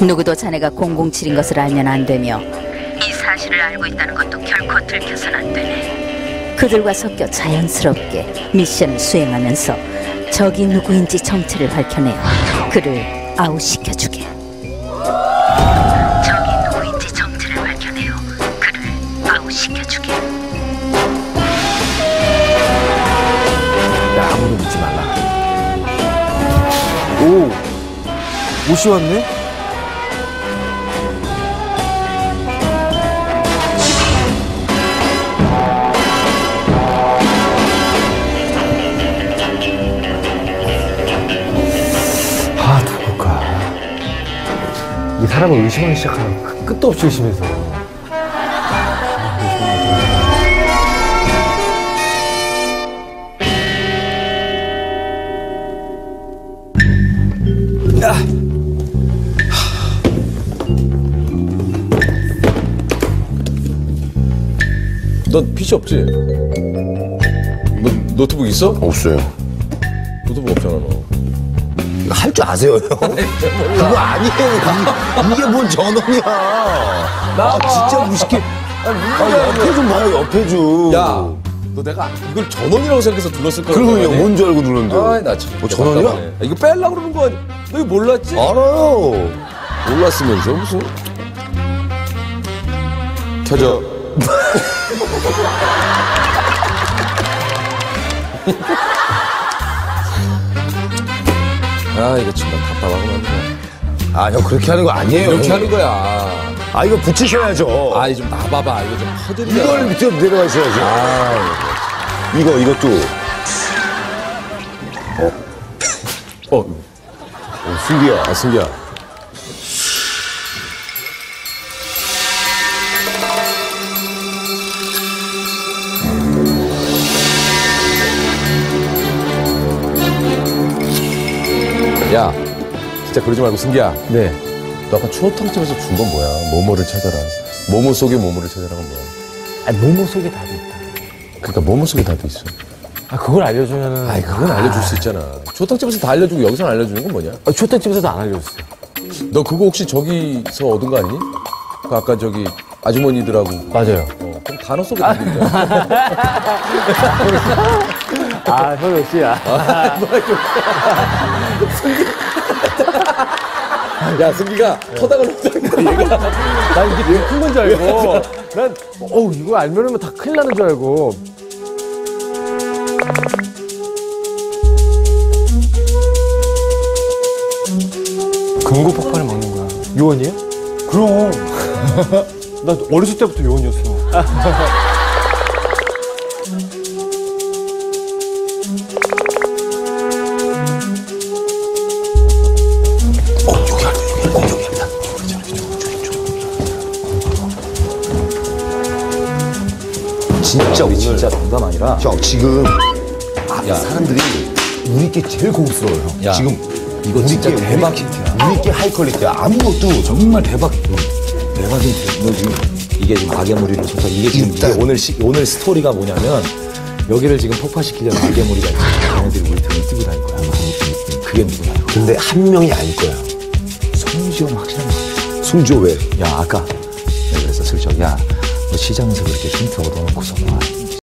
누구도 자네가 007인 것을 알면 안 되며 이 사실을 알고 있다는 것도 결코 들켜선 안 되네. 그들과 섞여 자연스럽게 미션을 수행하면서 적이 누구인지 정체를 밝혀내어 그를 아웃시켜주게. 적이 누구인지 정체를 밝혀내어 그를 아웃시켜주게. 야, 아무도 묻지 말라. 오, 옷이 왔네? 이 사람을 의심하기 시작하면 끝도 없이 의심해서. 넌 PC 없지? 너 노트북 있어? 없어요. 노트북 없잖아 너. 이거 할 줄 아세요, 형? 그거 아니에요. 이게, 이게 뭔 전원이야. 아, 진짜 무식해. 아, 옆에 좀 봐요, 옆에 좀. 야, 너 내가 이걸 전원이라고 생각해서 둘렀을 거야. 그러면요, 뭔줄 알고 눌렀는데. 아이 나 참. 뭐 전원이야? 답답하네. 이거 빼려고 그러는 거 아니야? 너 이거 몰랐지? 알아요. 몰랐으면서 무슨? 켜져. 아 이거 정말 답답하구만. 아, 형, 그렇게 하는 거 아니에요. 이렇게 형. 하는 거야. 아, 이거 붙이셔야죠. 아 이 좀 놔봐봐. 이거 좀 퍼드리자. 이걸 밑으로 내려가셔야죠. 아, 이거, 이것도. 어, 어, 승기야. 아 승기야. 야, 진짜 그러지 말고 승기야. 네. 너 아까 추어탕집에서 준 건 뭐야? 모모를 찾아라. 모모 속에 모모를 찾아라가 뭐야? 아니, 모모 속에 답이 있다. 그러니까 모모 속에 답이 있어. 아, 그걸 알려주면은. 아이, 그건 알려줄 수 있잖아. 추어탕집에서 다 알려주고 여기서는 알려주는 건 뭐냐? 아, 초탕집에서도 안 알려줬어요. 너 그거 혹시 저기서 얻은 거 아니니? 그 아까 저기 아주머니들하고 맞아요. 어, 그럼 단어 속에 있네. 아, 형 역시야. 야, 승기가 터닥을 놓자니까 얘가. 난 이게 되게 큰 건 줄 알고. 난, 어우, 이거 알면은 다 큰일 나는 줄 알고. 금고 폭발을 먹는 거야. 요원이에요? 그럼. 나 어렸을 때부터 요원이었어. 진짜 오늘. 진짜 농담 아니라 형, 지금. 아, 사람들이 우리께 제일 고급스러워요, 형. 야, 지금. 이거 진짜 우리께 대박. 우리께 하이 퀄리티야. 아무것도. 정말 대박 대박인 너 지금 이게 지금 악의 무리를 쏟아 이게 지금 이게 오늘 시, 오늘 스토리가 뭐냐면 여기를 지금 폭파시키려는 악의 무리가 있어. 걔네들이 우리 등에 뛰고 다닐 거야. 그게 누구냐? 근데 한 명이 아닐 거야. 송지원 확실한 거야 송지호 왜? 야 아까 내가 그래서 슬쩍 야너 시장에서 그렇게 힌트 얻어놓고서 막